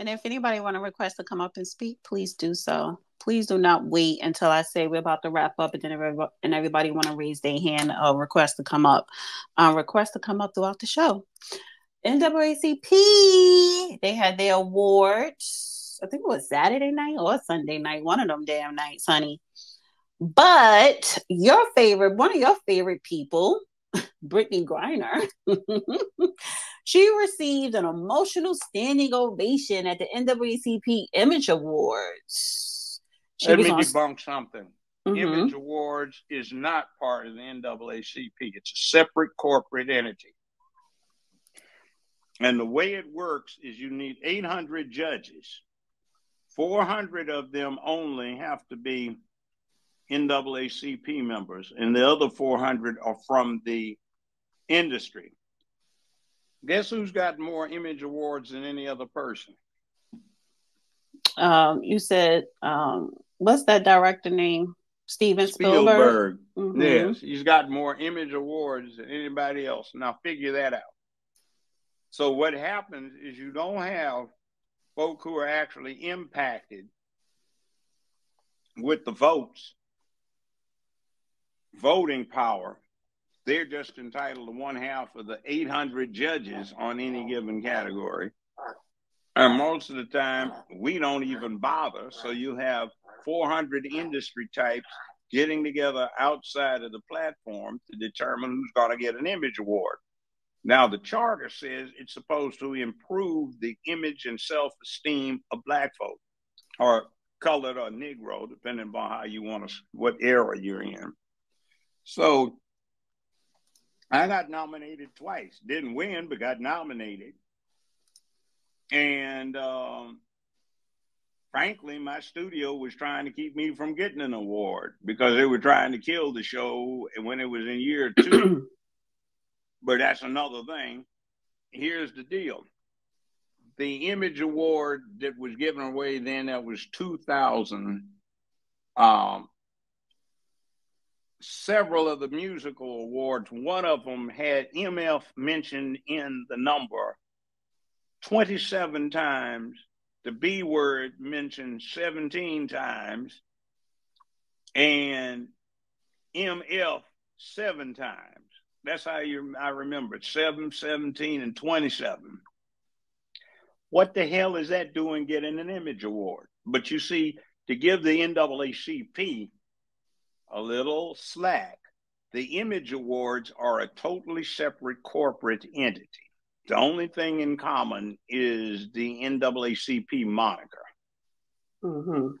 And if anybody want to request to come up and speak, please do so. Please do not wait until I say we're about to wrap up and then everybody, and everybody want to raise their hand or request to come up. Uh, request to come up throughout the show. NAACP, they had their awards. I think it was Saturday night or Sunday night, one of them damn nights, honey. But your favorite, one of your favorite people, Brittney Griner, she received an emotional standing ovation at the NAACP Image Awards. She Let me on... debunk something. Mm-hmm. Image Awards is not part of the NAACP. It's a separate corporate entity. And the way it works is you need 800 judges. 400 of them only have to be NAACP members, and the other 400 are from the industry. Guess who's got more image awards than any other person? Um, you said, um, what's that director name? Steven Spielberg. Spielberg. Mm-hmm. Yes, he's got more image awards than anybody else. Now figure that out. So what happens is you don't have folk who are actually impacted with the votes voting power, they're just entitled to one half of the 800 judges on any given category. And most of the time, we don't even bother. So you have 400 industry types getting together outside of the platform to determine who's going to get an image award. Now, the charter says it's supposed to improve the image and self esteem of Black folk or colored or Negro, depending upon how you want to, what era you're in. So I got nominated twice. Didn't win, but got nominated. And um, frankly, my studio was trying to keep me from getting an award because they were trying to kill the show when it was in year two. but that's another thing. Here's the deal the image award that was given away then, that was 2000. Um, several of the musical awards. One of them had MF mentioned in the number 27 times, the B word mentioned 17 times, and MF seven times. That's how you I remember it 7, 17, and 27. What the hell is that doing getting an image award? But you see, to give the NAACP a little slack. The Image Awards are a totally separate corporate entity. The only thing in common is the NAACP moniker. Mm-hmm.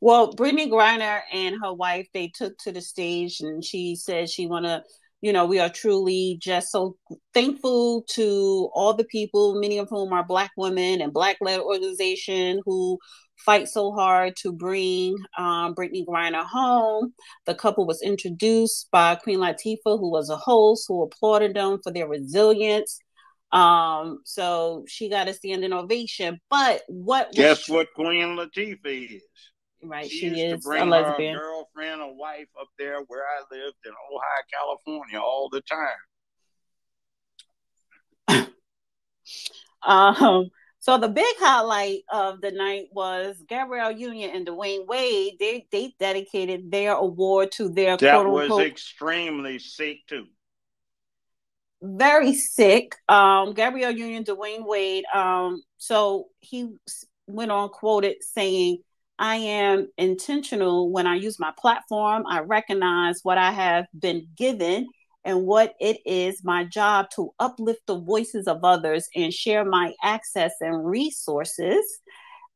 Well, Brittney Griner and her wife they took to the stage, and she said she want to. You know, we are truly just so thankful to all the people, many of whom are Black women and Black-led organization who fight so hard to bring um, Brittney Griner home. The couple was introduced by Queen Latifah, who was a host, who applauded them for their resilience. Um, so she got a standing ovation. But what? Guess what Queen Latifah is? Right, she, she is to bring a lesbian. Her girlfriend, a wife up there where I lived in Ojai, California, all the time. um, so the big highlight of the night was Gabrielle Union and Dwayne Wade. They they dedicated their award to their that quote was unquote, extremely sick too. Very sick. Um, Gabrielle Union, Dwayne Wade. Um, so he went on quoted saying, "I am intentional when I use my platform. I recognize what I have been given." and what it is my job to uplift the voices of others and share my access and resources.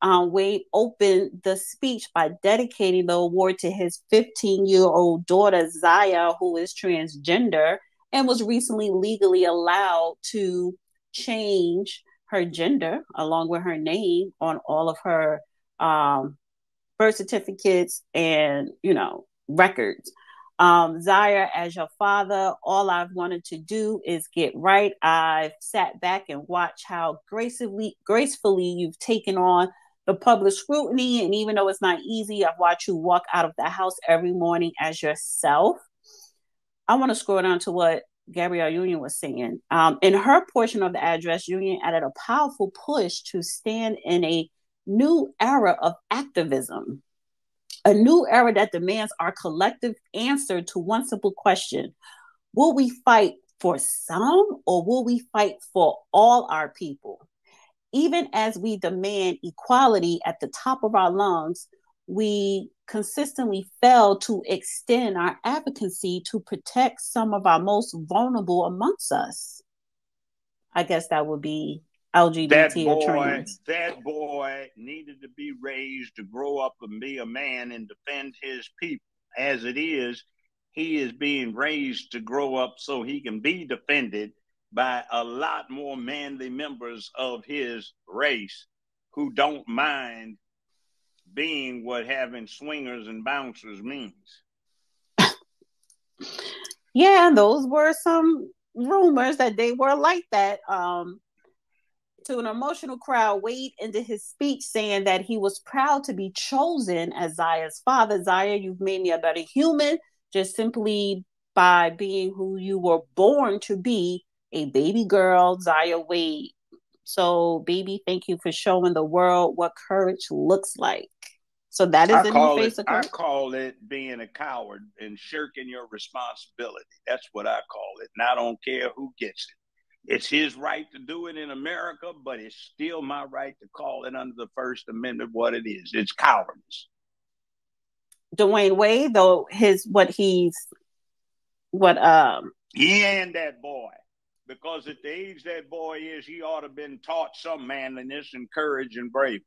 Uh, Wade opened the speech by dedicating the award to his 15 year old daughter, Zaya, who is transgender and was recently legally allowed to change her gender along with her name on all of her um, birth certificates and, you know, records. Um, as your father, all I've wanted to do is get right. I've sat back and watched how gracefully, gracefully you've taken on the public scrutiny. And even though it's not easy, I've watched you walk out of the house every morning as yourself. I want to scroll down to what Gabrielle Union was saying. Um, in her portion of the address, Union added a powerful push to stand in a new era of activism, a new era that demands our collective answer to one simple question Will we fight for some or will we fight for all our people? Even as we demand equality at the top of our lungs, we consistently fail to extend our advocacy to protect some of our most vulnerable amongst us. I guess that would be LGBT that boy, or trans. That boy needed to be raised to grow up and be a man and defend his people. As it is, he is being raised to grow up so he can be defended by a lot more manly members of his race who don't mind being what having swingers and bouncers means. yeah, those were some rumors that they were like that. Um, to an emotional crowd, Wade ended his speech saying that he was proud to be chosen as Zaya's father. Zaya, you've made me a better human just simply by being who you were born to be a baby girl, Zaya Wade. So, baby, thank you for showing the world what courage looks like. So that is I call it, I call it being a coward and shirking your responsibility. That's what I call it. And I don't care who gets it. It's his right to do it in America, but it's still my right to call it under the First Amendment what it is. It's cowardice. Dwayne Wade, though his what he's what um he and that boy because at the age that boy is, he ought to have been taught some manliness and courage and bravery.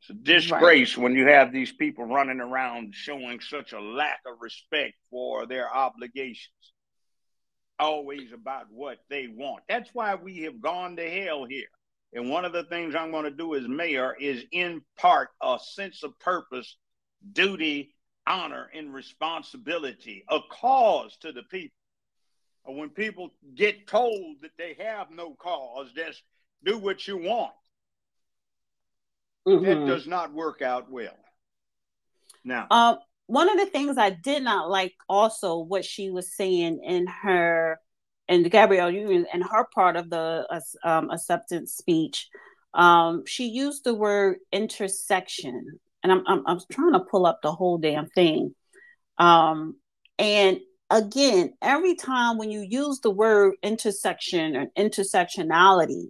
It's a disgrace right. when you have these people running around showing such a lack of respect for their obligations. Always about what they want. That's why we have gone to hell here. And one of the things I'm going to do as mayor is impart a sense of purpose, duty, honor, and responsibility, a cause to the people when people get told that they have no cause, just do what you want. Mm-hmm. That does not work out well. Now, uh, one of the things I did not like also what she was saying in her and Gabrielle Union in her part of the um, acceptance speech, um, she used the word intersection, and I'm, I'm, I'm trying to pull up the whole damn thing. Um, and again, every time when you use the word intersection or intersectionality,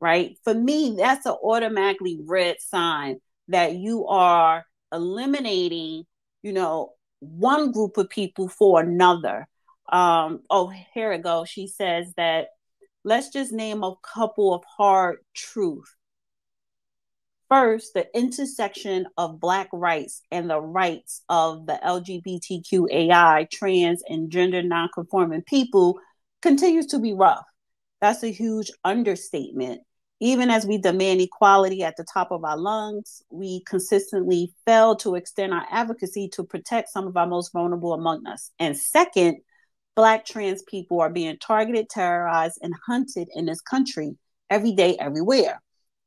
right? For me, that's an automatically red sign that you are eliminating, you know, one group of people for another. Um, oh, here it goes. She says that let's just name a couple of hard truths First, the intersection of Black rights and the rights of the LGBTQAI, trans, and gender nonconforming people continues to be rough. That's a huge understatement. Even as we demand equality at the top of our lungs, we consistently fail to extend our advocacy to protect some of our most vulnerable among us. And second, Black trans people are being targeted, terrorized, and hunted in this country every day, everywhere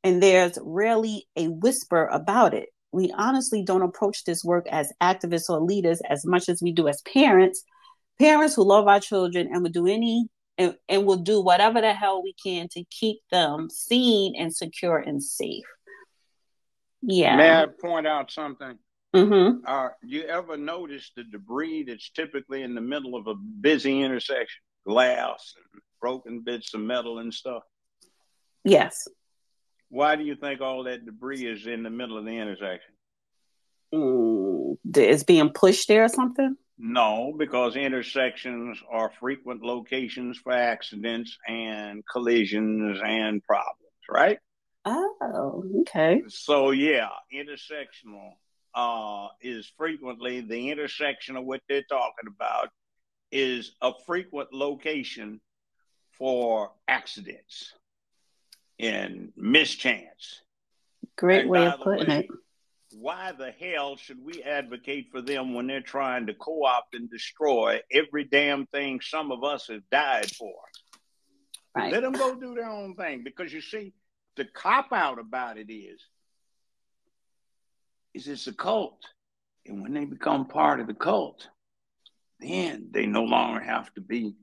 and there's rarely a whisper about it. We honestly don't approach this work as activists or leaders as much as we do as parents. Parents who love our children and would do any and, and will do whatever the hell we can to keep them seen and secure and safe. Yeah. May I point out something? Mm-hmm. Uh, you ever notice the debris that's typically in the middle of a busy intersection? Glass and broken bits of metal and stuff. Yes. Why do you think all that debris is in the middle of the intersection? Mm, it's being pushed there or something? No, because intersections are frequent locations for accidents and collisions and problems, right? Oh, okay. So yeah, intersectional uh, is frequently the intersection of what they're talking about is a frequent location for accidents and mischance. Great and way of putting way, it. Why the hell should we advocate for them when they're trying to co opt and destroy every damn thing some of us have died for? Right. Let them go do their own thing because you see, the cop out about it is, is it's a cult. And when they become part of the cult, then they no longer have to be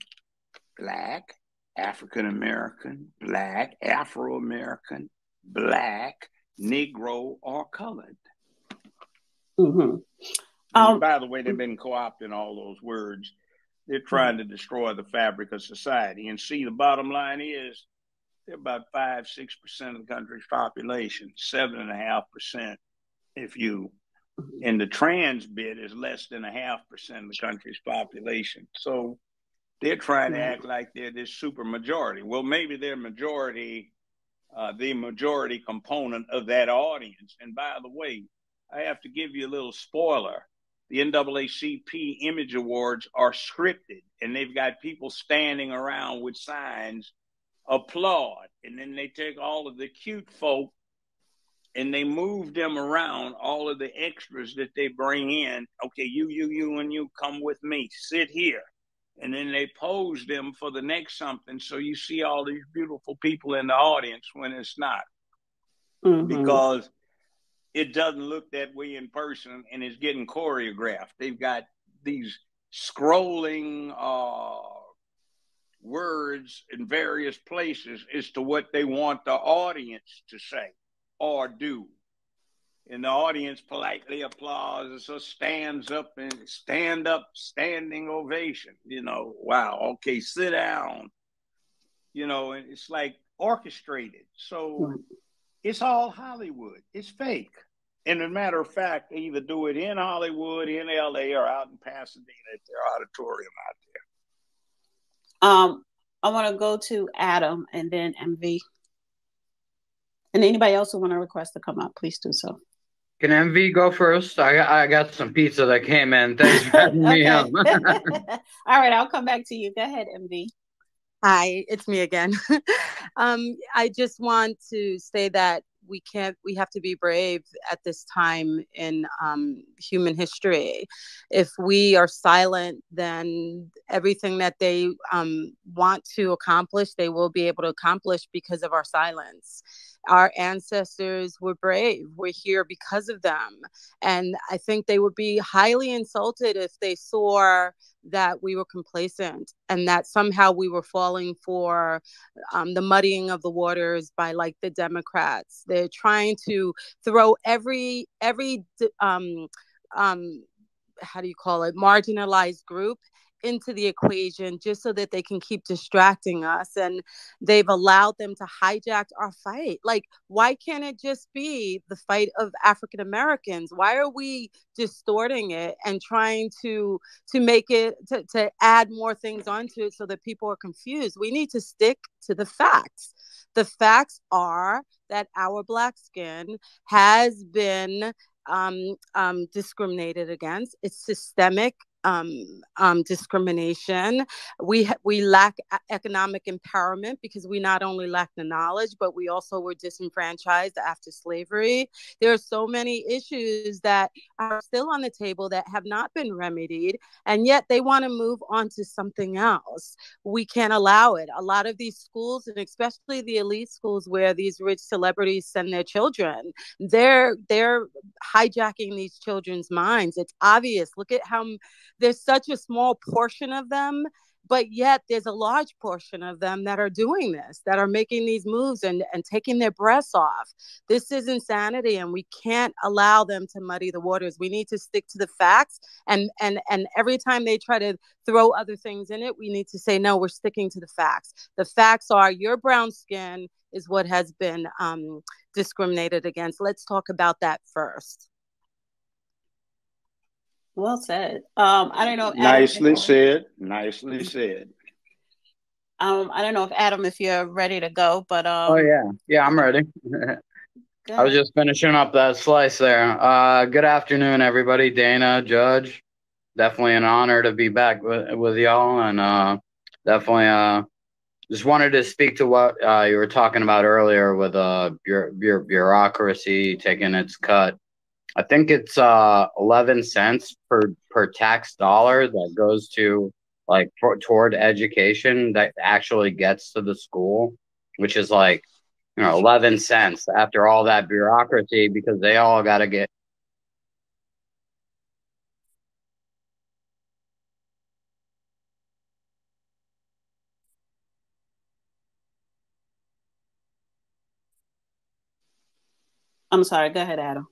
black, African American, black, Afro American, black, Negro, or colored. Mm-hmm. Um, by the way, they've been co opting all those words. They're trying to destroy the fabric of society. And see, the bottom line is they're about five, six percent of the country's population, seven and a half percent if you and the trans bit is less than a half percent of the country's population. So they're trying to act like they're this super majority. Well, maybe they're majority, uh, the majority component of that audience. And by the way, I have to give you a little spoiler. The NAACP Image Awards are scripted, and they've got people standing around with signs, applaud, and then they take all of the cute folk and they move them around all of the extras that they bring in okay you you you and you come with me sit here and then they pose them for the next something so you see all these beautiful people in the audience when it's not mm-hmm. because it doesn't look that way in person and it's getting choreographed they've got these scrolling uh, words in various places as to what they want the audience to say or do. And the audience politely applauds, or stands up and stand up, standing ovation. You know, wow, okay, sit down. You know, and it's like orchestrated. So it's all Hollywood. It's fake. And as a matter of fact, they either do it in Hollywood, in LA, or out in Pasadena at their auditorium out there. Um, I want to go to Adam and then MV. And anybody else who want to request to come up, please do so. Can MV go first? I I got some pizza that came in. Thanks for having me All right, I'll come back to you. Go ahead, MV. Hi, it's me again. um, I just want to say that we can't we have to be brave at this time in um, human history. If we are silent then everything that they um, want to accomplish they will be able to accomplish because of our silence our ancestors were brave. We're here because of them. And I think they would be highly insulted if they saw that we were complacent and that somehow we were falling for um, the muddying of the waters by like the Democrats. They're trying to throw every, every, um, um, how do you call it, marginalized group into the equation just so that they can keep distracting us and they've allowed them to hijack our fight. Like why can't it just be the fight of african americans? Why are we distorting it and trying to to make it to, to add more things onto it so that people are confused? We need to stick to the facts. The facts are that our black skin has been um, um, discriminated against. It's systemic um, um, discrimination. We we lack economic empowerment because we not only lack the knowledge, but we also were disenfranchised after slavery. There are so many issues that are still on the table that have not been remedied, and yet they want to move on to something else. We can't allow it. A lot of these schools, and especially the elite schools where these rich celebrities send their children, they're they're hijacking these children's minds. It's obvious. Look at how there's such a small portion of them but yet there's a large portion of them that are doing this that are making these moves and, and taking their breaths off. This is insanity and we can't allow them to muddy the waters. We need to stick to the facts and and and every time they try to throw other things in it we need to say no we're sticking to the facts. The facts are your brown skin is what has been um, discriminated against. Let's talk about that first well said. Um, I don't know. Nicely Adam, said. Nicely said. Um, I don't know if Adam, if you're ready to go, but um. Oh yeah, yeah, I'm ready. I was just finishing up that slice there. Uh, good afternoon, everybody. Dana, Judge, definitely an honor to be back with, with y'all, and uh, definitely uh, just wanted to speak to what uh, you were talking about earlier with uh, bu- bureaucracy taking its cut. I think it's uh, 11 cents per, per tax dollar that goes to like for, toward education that actually gets to the school, which is like, you know, 11 cents after all that bureaucracy because they all got to get I'm sorry. Go ahead, Adam.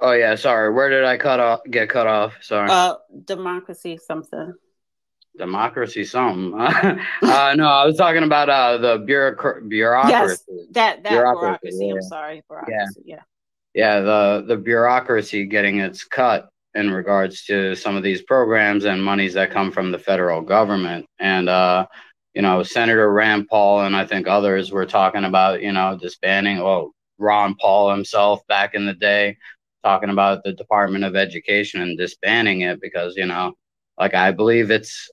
Oh yeah, sorry. Where did I cut off? Get cut off? Sorry. Uh, democracy something. Democracy something. uh, no, I was talking about uh the bureauc- bureaucracy. Yes, that that bureaucracy. bureaucracy yeah. I'm sorry, bureaucracy. Yeah. yeah. Yeah, the the bureaucracy getting its cut in regards to some of these programs and monies that come from the federal government. And uh, you know, Senator Rand Paul and I think others were talking about, you know, disbanding. Well, Ron Paul himself back in the day talking about the Department of Education and disbanding it because, you know, like I believe it's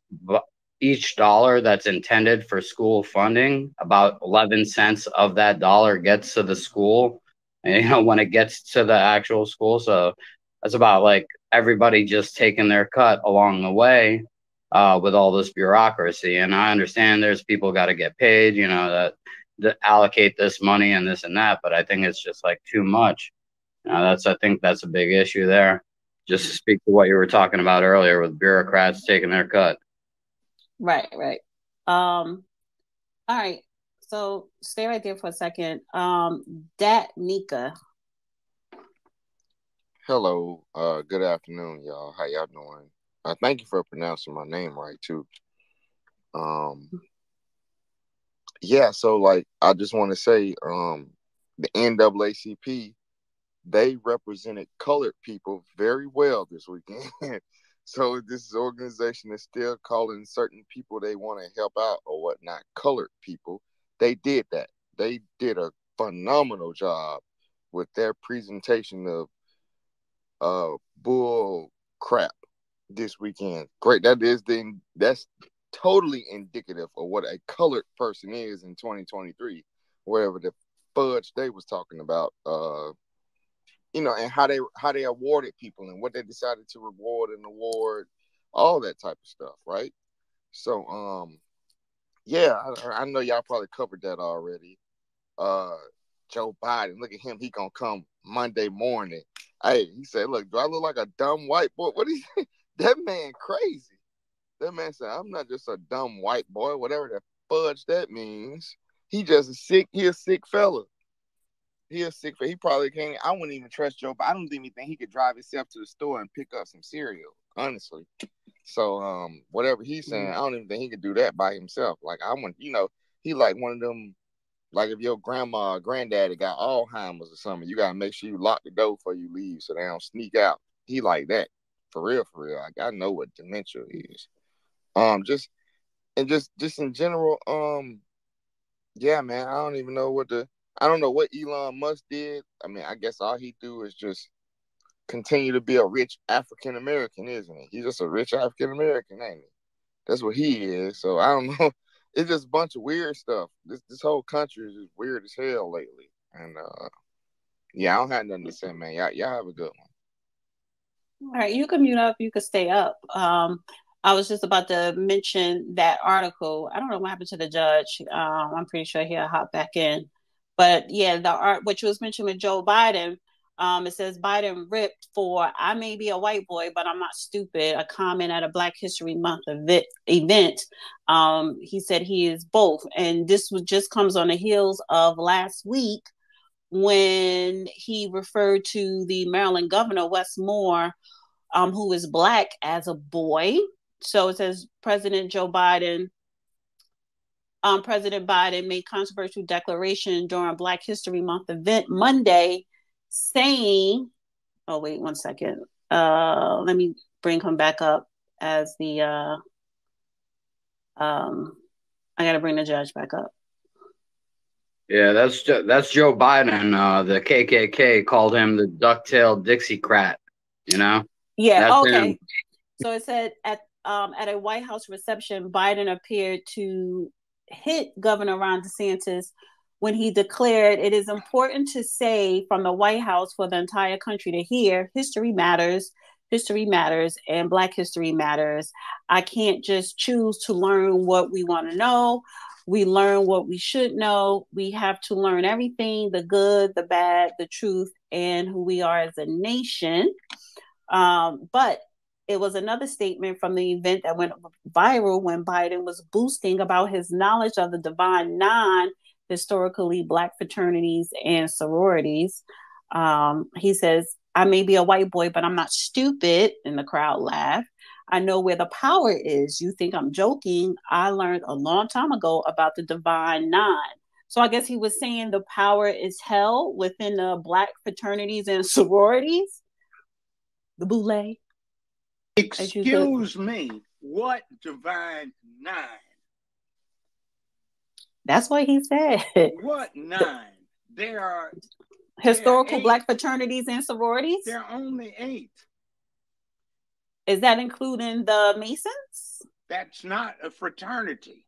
each dollar that's intended for school funding, about 11 cents of that dollar gets to the school, you know, when it gets to the actual school. So that's about like everybody just taking their cut along the way uh, with all this bureaucracy. And I understand there's people got to get paid, you know, that, that allocate this money and this and that, but I think it's just like too much. Uh, that's I think that's a big issue there. Just to speak to what you were talking about earlier with bureaucrats taking their cut. Right, right. Um, all right. So stay right there for a second. Um, Dat Nika. Hello. Uh, good afternoon, y'all. How y'all doing? Uh, thank you for pronouncing my name right too. Um, yeah. So like, I just want to say, um, the NAACP they represented colored people very well this weekend. so this organization is still calling certain people they want to help out or whatnot colored people. They did that. They did a phenomenal job with their presentation of uh bull crap this weekend. Great. That is the that's totally indicative of what a colored person is in 2023, wherever the fudge they was talking about. Uh you know, and how they how they awarded people and what they decided to reward and award, all that type of stuff, right? So, um, yeah, I, I know y'all probably covered that already. Uh, Joe Biden, look at him, he gonna come Monday morning. Hey, he said, "Look, do I look like a dumb white boy? What is that man crazy?" That man said, "I'm not just a dumb white boy, whatever the fudge that means. He just a sick, he a sick fella." He a sick. For he probably can't. I wouldn't even trust Joe, but I don't even think he could drive himself to the store and pick up some cereal. Honestly, so um, whatever he's saying, mm-hmm. I don't even think he could do that by himself. Like I want, you know, he like one of them. Like if your grandma or granddaddy got Alzheimer's or something, you gotta make sure you lock the door before you leave so they don't sneak out. He like that for real, for real. Like I know what dementia is. Um, just and just just in general, um, yeah, man, I don't even know what to I don't know what Elon Musk did. I mean, I guess all he do is just continue to be a rich African American, isn't he? He's just a rich African American, ain't he? That's what he is. So I don't know. It's just a bunch of weird stuff. This this whole country is just weird as hell lately. And uh yeah, I don't have nothing to say, man. Y'all, y'all have a good one. All right, you can mute up. You can stay up. Um, I was just about to mention that article. I don't know what happened to the judge. Um, I'm pretty sure he'll hop back in. But yeah, the art which was mentioned with Joe Biden, um, it says Biden ripped for I may be a white boy, but I'm not stupid. A comment at a Black History Month event. event. Um, he said he is both, and this was just comes on the heels of last week when he referred to the Maryland governor Wes Moore, um, who is black, as a boy. So it says President Joe Biden um, President Biden made controversial declaration during Black History Month event Monday, saying, "Oh wait, one second. Uh, let me bring him back up as the. Uh, um, I got to bring the judge back up. Yeah, that's that's Joe Biden. Uh, the KKK called him the ducktail Dixiecrat. You know. Yeah. That's okay. Him. So it said at um, at a White House reception, Biden appeared to hit Governor Ron DeSantis when he declared it is important to say from the White House for the entire country to hear history matters, history matters, and Black history matters. I can't just choose to learn what we want to know. We learn what we should know. We have to learn everything the good, the bad, the truth, and who we are as a nation. Um, but it was another statement from the event that went viral when Biden was boosting about his knowledge of the Divine Nine historically black fraternities and sororities. Um, he says, I may be a white boy, but I'm not stupid. And the crowd laughed. I know where the power is. You think I'm joking. I learned a long time ago about the divine nine. So I guess he was saying the power is held within the black fraternities and sororities. The boule. Excuse me. What divine nine? That's what he said. What nine? There are historical black fraternities and sororities. There are only eight. Is that including the Masons? That's not a fraternity.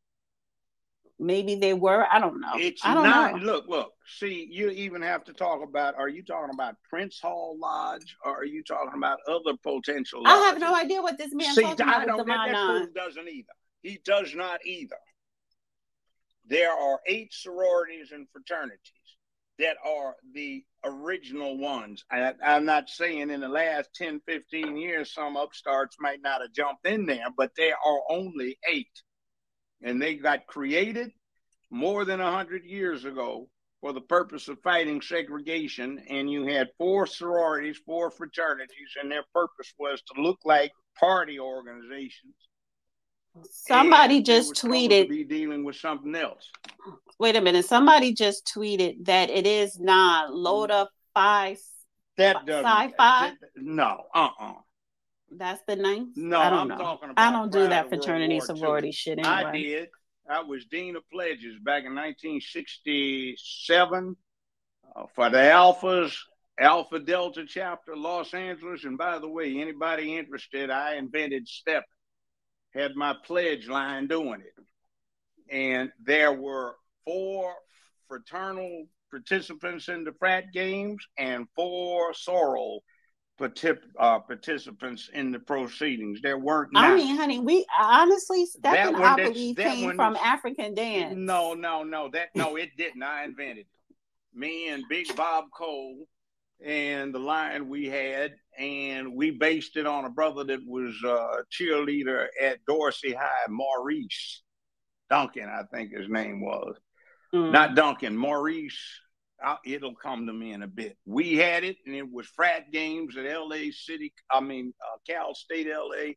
Maybe they were. I don't know. It's I don't not. know. Look, look. See, you even have to talk about. Are you talking about Prince Hall Lodge, or are you talking about other potential? I have no idea what this man See, talking I about. don't. That, that fool doesn't either. He does not either. There are eight sororities and fraternities that are the original ones. I, I'm not saying in the last 10, 15 years, some upstarts might not have jumped in there, but there are only eight. And they got created more than 100 years ago for the purpose of fighting segregation. And you had four sororities, four fraternities, and their purpose was to look like party organizations. Somebody And just tweeted. be dealing with something else. Wait a minute. Somebody just tweeted that it is not Iota Phi. That doesn't. Sci-fi? that- no, uh, uh That's the name. No, I don't I'm know. talking I don't do that fraternity sorority shit I did. I was dean of pledges back in 1967 uh, for the Alphas, Alpha Delta chapter, Los Angeles. And by the way, anybody interested, I invented STEP, had my pledge line doing it. And there were four fraternal participants in the frat games and four sorrel uh, participants in the proceedings. There weren't I mean, honey, we honestly That one I believe, came from African dance. No, no, no. That no, it didn't. I invented it. Me and Big Bob Cole and the line we had, and we based it on a brother that was a cheerleader at Dorsey High, Maurice Duncan, I think his name was. Mm. Not Duncan, Maurice. Uh, it'll come to me in a bit. We had it, and it was frat games at LA City. I mean, uh, Cal State LA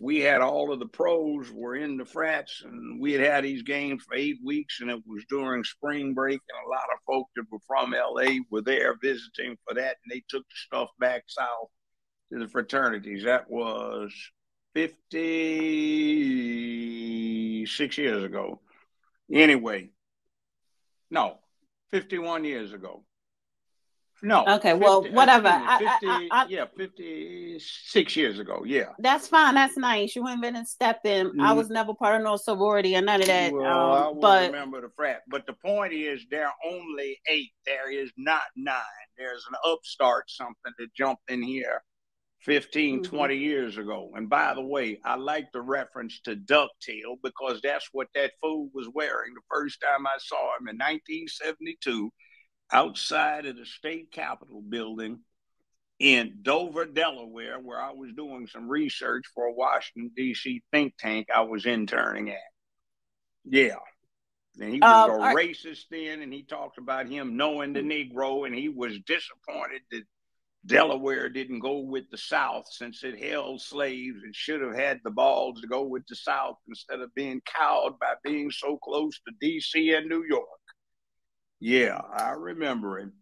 we had all of the pros were in the frats and we had had these games for eight weeks and it was during spring break and a lot of folk that were from la were there visiting for that and they took the stuff back south to the fraternities that was 56 years ago anyway no 51 years ago no. Okay, well, 50 whatever. excuse me, I- I- I- I- yeah, 56 years ago. Yeah. That's fine. That's nice. You went in and stepped in. I Mhm. was never part of no sorority or none of that. Well, I um, won't but remember the frat. But the point is, there are only eight. There is not nine. There's an upstart something that jumped in here 15, Mhm. 20 years ago. And by the way, I like the reference to Ducktail because that's what that fool was wearing the first time I saw him in 1972 outside of the state capitol building in Dover, Delaware, where I was doing some research for a Washington, D.C. think tank I was interning at. Yeah. And he was Um, a racist then, and he talked about him knowing the Negro, and he was disappointed that Delaware didn't go with the South since it held slaves. and should have had the balls to go with the South instead of being cowed by being so close to D.C. and New York. Yeah, I remember him.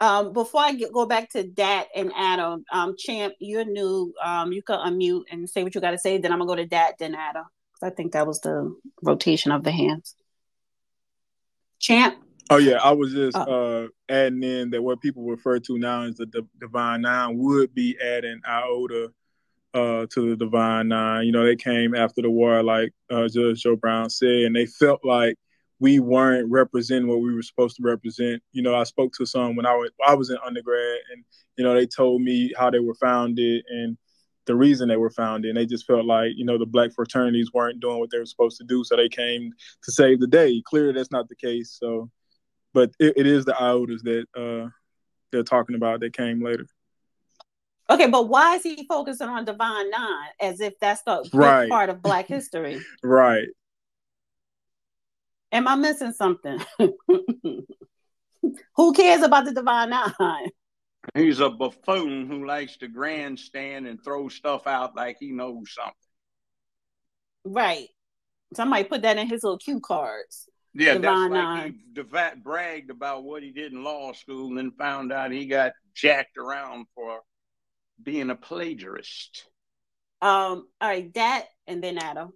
um, before I get, go back to Dat and Adam, um, Champ, you're new. Um, you can unmute and say what you got to say. Then I'm gonna go to Dat, then Adam. 'Cause I think that was the rotation of the hands. Champ. Oh yeah, I was just Oh. uh adding in that what people refer to now as the D- divine nine would be adding iota uh to the divine nine. You know, they came after the war, like uh, Judge Joe Brown said, and they felt like we weren't representing what we were supposed to represent. You know, I spoke to some when I was I was in undergrad, and you know they told me how they were founded and the reason they were founded. And they just felt like you know the black fraternities weren't doing what they were supposed to do, so they came to save the day. Clearly, that's not the case. So but it, it is the iotas that uh they're talking about that came later. Okay, but why is he focusing on Divine Nine as if that's the big Right. part of Black history? Right. Am I missing something? Who cares about the Divine Nine? He's a buffoon who likes to grandstand and throw stuff out like he knows something. Right. Somebody put that in his little cue cards. Yeah, Divine that's like he dev- bragged about what he did in law school and then found out he got jacked around for being a plagiarist. Um, all right, that and then Adam.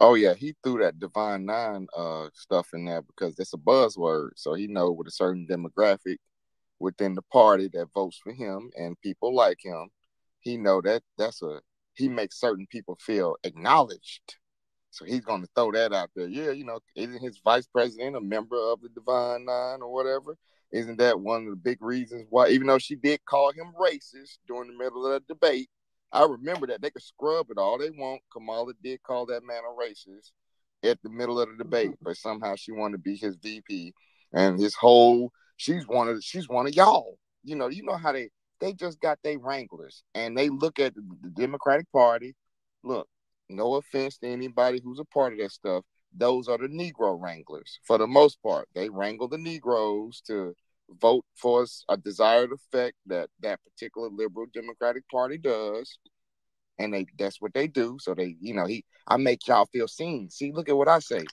Oh yeah, he threw that Divine Nine uh stuff in there because it's a buzzword. So he know with a certain demographic within the party that votes for him and people like him, he know that that's a he makes certain people feel acknowledged. So he's going to throw that out there. Yeah, you know, isn't his vice president a member of the Divine Nine or whatever? Isn't that one of the big reasons why, even though she did call him racist during the middle of the debate, I remember that they could scrub it all they want. Kamala did call that man a racist at the middle of the debate, but somehow she wanted to be his VP, and his whole she's one of she's one of y'all. You know, you know how they they just got their wranglers, and they look at the, the Democratic Party. Look, no offense to anybody who's a part of that stuff. Those are the Negro wranglers for the most part. They wrangle the Negroes to vote for a desired effect that that particular liberal Democratic Party does, and they that's what they do. So they, you know, he I make y'all feel seen. See, look at what I say.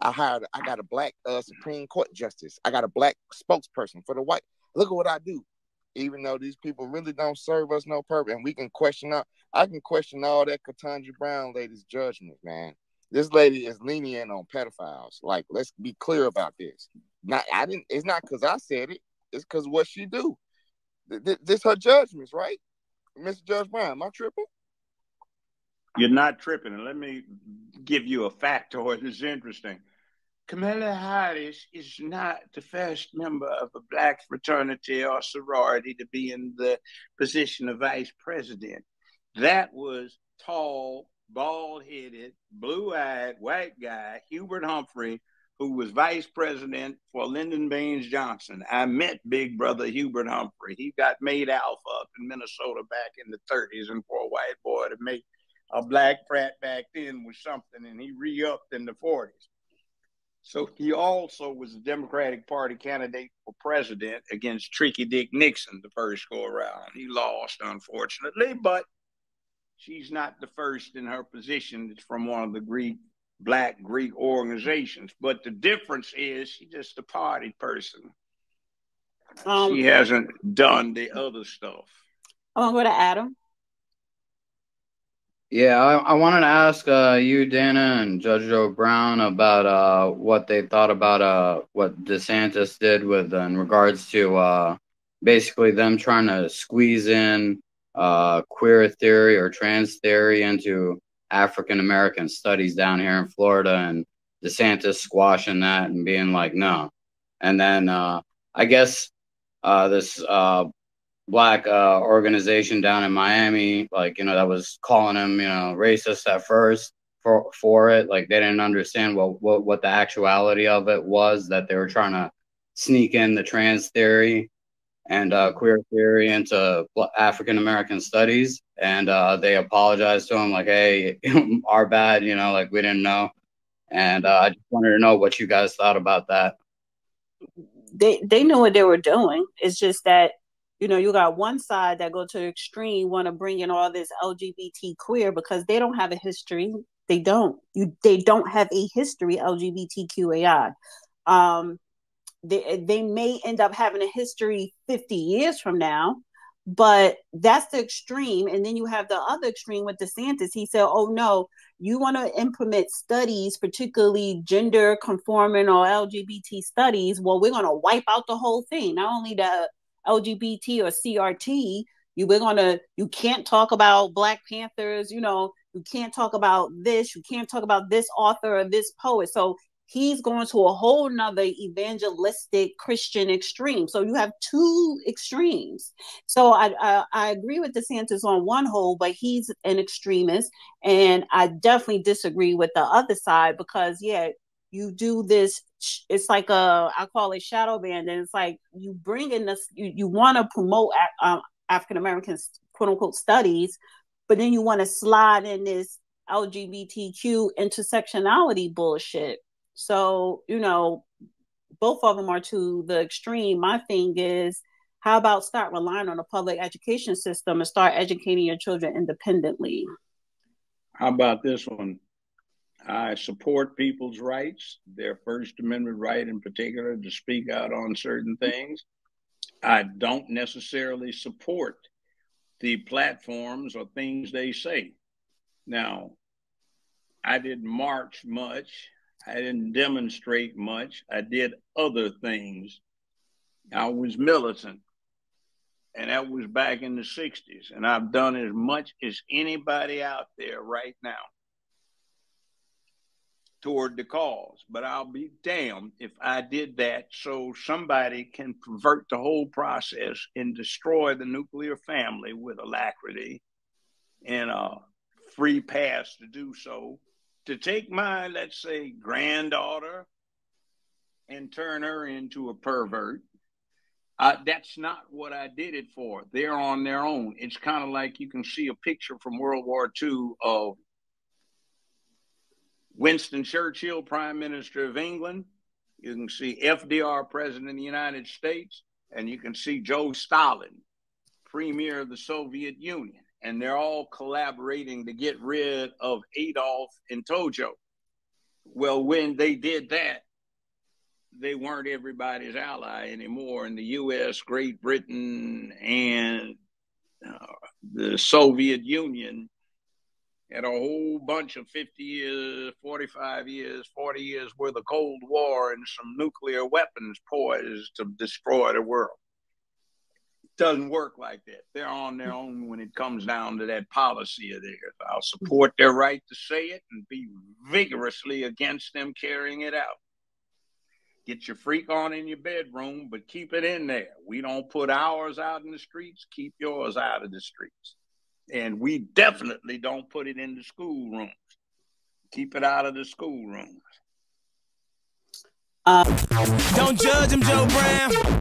I hired, I got a black uh, Supreme Court justice. I got a black spokesperson for the white. Look at what I do. Even though these people really don't serve us no purpose, and we can question I can question all that Ketanji Brown lady's judgment, man. This lady is lenient on pedophiles. Like, let's be clear about this. Not, I didn't. It's not because I said it. It's because what she do. This, this her judgments, right, Mr. Judge Brown? Am I tripping? You're not tripping. And let me give you a factoid that's interesting. Kamala Harris is not the first member of a black fraternity or sorority to be in the position of vice president. That was tall, bald headed, blue eyed white guy, Hubert Humphrey, who was vice president for Lyndon Baines Johnson. I met Big Brother Hubert Humphrey. He got made alpha up in Minnesota back in the 30s, and for a white boy to make a black frat back then was something, and he re upped in the 40s. So he also was a Democratic Party candidate for president against Tricky Dick Nixon the first go around. He lost, unfortunately, but she's not the first in her position. It's from one of the Greek, black Greek organizations. But the difference is she's just a party person. Um, she hasn't done the other stuff. I'm going to go to Adam. Yeah, I, I wanted to ask uh, you, Dana, and Judge Joe Brown about uh, what they thought about uh, what DeSantis did with uh, in regards to uh, basically them trying to squeeze in uh, queer theory or trans theory into African American studies down here in Florida, and DeSantis squashing that and being like, no. And then I guess this black uh, organization down in Miami, like you know, that was calling him, you know, racist at first for for it. Like they didn't understand what what what the actuality of it was that they were trying to sneak in the trans theory and uh, queer theory into African American studies, and uh, they apologized to him, like, "Hey, our bad," you know, like we didn't know. And uh, I just wanted to know what you guys thought about that. They they knew what they were doing. It's just that you know, you got one side that go to the extreme, want to bring in all this LGBT queer because they don't have a history. They don't. You they don't have a history LGBTQAI. Um, they they may end up having a history 50 years from now, but that's the extreme. And then you have the other extreme with DeSantis. He said, "Oh no, you want to implement studies, particularly gender conforming or LGBT studies. Well, we're going to wipe out the whole thing. Not only the LGBT or CRT, you we're gonna you can't talk about Black Panthers, you know, you can't talk about this, you can't talk about this author or this poet. So he's going to a whole nother evangelistic Christian extreme. So you have two extremes. So I, I, I agree with DeSantis on one whole, but he's an extremist, and I definitely disagree with the other side because yeah, you do this it's like a i call it shadow ban and it's like you bring in this you, you want to promote um, african american quote unquote studies but then you want to slide in this lgbtq intersectionality bullshit So, you know, both of them are to the extreme. My thing is, how about start relying on the public education system and start educating your children independently? How about this one? I support people's rights, their First Amendment right in particular, to speak out on certain things. I don't necessarily support the platforms or things they say. Now, I didn't march much. I didn't demonstrate much. I did other things. I was militant, and that was back in the 60s. And I've done as much as anybody out there right now toward the cause. But I'll be damned if I did that so somebody can pervert the whole process and destroy the nuclear family with alacrity and a free pass to do so. To take my, let's say, granddaughter and turn her into a pervert. Uh, that's not what I did it for. They're on their own. It's kind of like you can see a picture from World War II of Winston Churchill, Prime Minister of England. You can see FDR, President of the United States, and you can see Joe Stalin, Premier of the Soviet Union. And they're all collaborating to get rid of Adolf and Tojo. Well, when they did that, they weren't everybody's ally anymore. In the US, Great Britain, and uh, the Soviet Union had a whole bunch of 50 years, 45 years, 40 years worth of Cold War and some nuclear weapons poised to destroy the world. It doesn't work like that. They're on their own when it comes down to that policy of theirs. I'll support their right to say it and be vigorously against them carrying it out. Get your freak on in your bedroom, but keep it in there. We don't put ours out in the streets, keep yours out of the streets. And we definitely don't put it in the schoolrooms. Keep it out of the schoolrooms. Uh, don't judge him, Joe Brown.